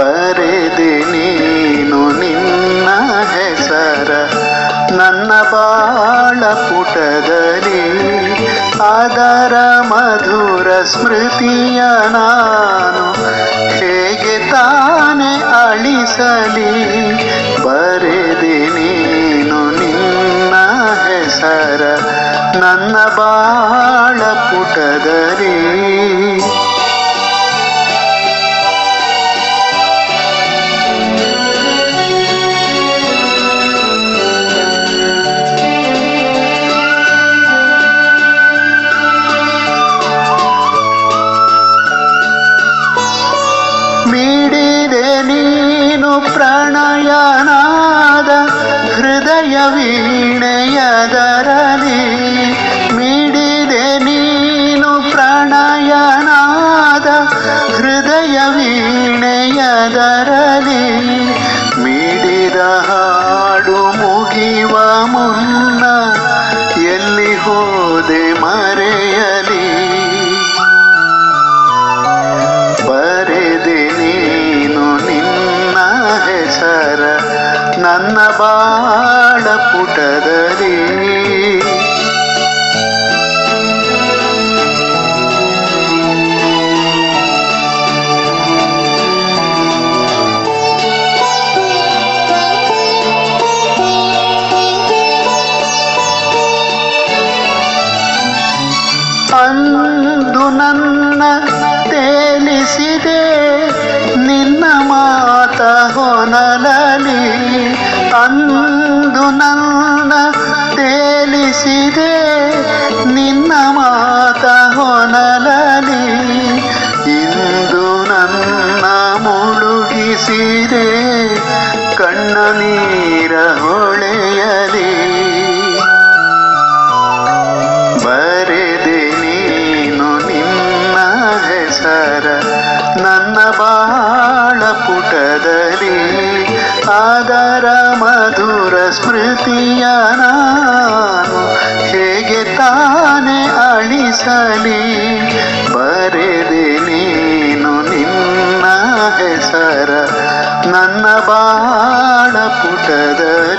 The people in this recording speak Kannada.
ಬರೆದೆ ನೀನು ನಿನ್ನ ಹೆಸರ. ನನ್ನ ಬಾಳ ಪುಟದಲ್ಲಿ ಅದರ ಮಧುರ ಸ್ಮೃತಿಯ ನಾನು ಹೇಗೆ ತಾನೆ ಅಳಿಸಲಿ? ಬರೆದೆ ನೀನು ನಿನ್ನ ಹೆಸರ. ನನ್ನ ಬಾಳ ಪುಟದಲ್ಲಿ ಪ್ರಣಯನಾದ ಹೃದಯ ವೀಣೆಯದರಲಿ ಮಿಡಿದೆ ನೀನು ಪ್ರಣಯನಾದ ಹೃದಯ ವೀಣೆಯದರಲಿ ಮಿಡಿದ ಹಾಡು ಮುಗಿವ ಮುನ್ನ ಎಲ್ಲಿ ಹೋದೆ ಮರೆಯಲಿ ನನ್ನ ಬಾಳ ಪುಟದಲ್ಲಿ. ಅಂದು ನನ್ನ ತೇಲಿಸಿದೆ ನಿನ್ನ ಮಾತ ಹೊನಲಲಿ. ಅಂದು ನನ್ನ ತೇಲಿಸಿದೆ, ನಿನ್ನ ಮಾತ ಹೊನಲಲಿ. ಇಂದು ನನ್ನ ಮುಳುಗಿಸಿದೆ, ಕಣ್ಣ ನೀರ ಹೊಳೆಯಲಿ. ಬರೆದೆ ನೀನು ನಿನ್ನ ಹೆಸರ, ನನ್ನ ಬಾಳ ಪುಟದಲ್ಲಿ. ಅದರ ಮಧುರ ಸ್ಮೃತಿಯ ನಾನು ಹೇಗೆ ತಾನೆ ಅಳಿಸಲಿ? ಬರೆದೆ ನೀನು ನಿನ್ನ ಹೆಸರ ನನ್ನ ಬಾಳ ಪುಟದಲ್ಲಿ